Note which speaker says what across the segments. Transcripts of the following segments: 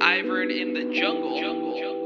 Speaker 1: Ivern in the jungle. jungle.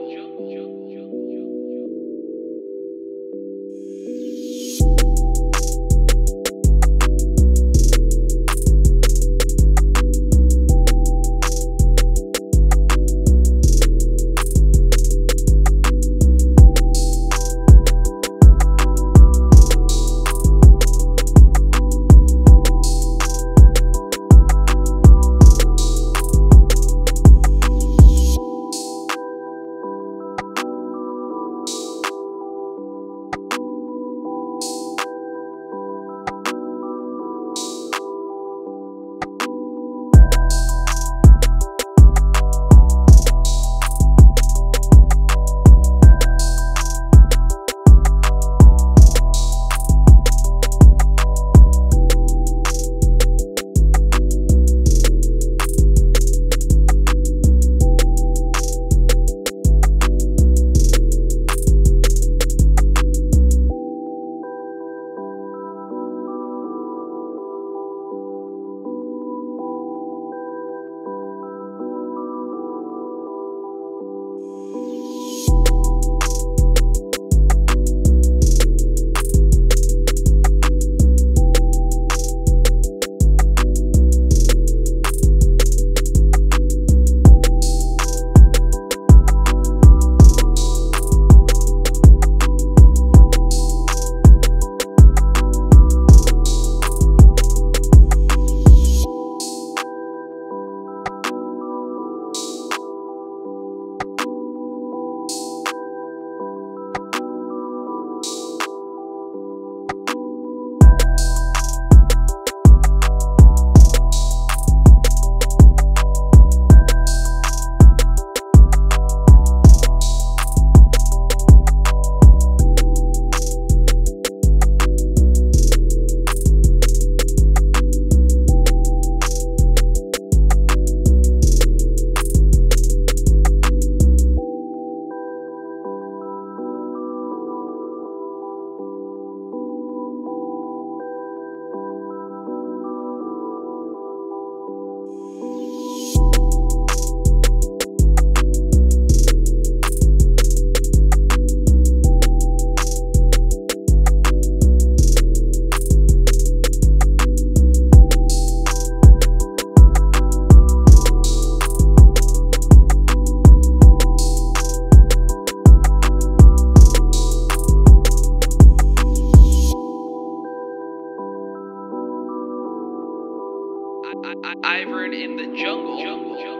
Speaker 1: Ivern in the jungle.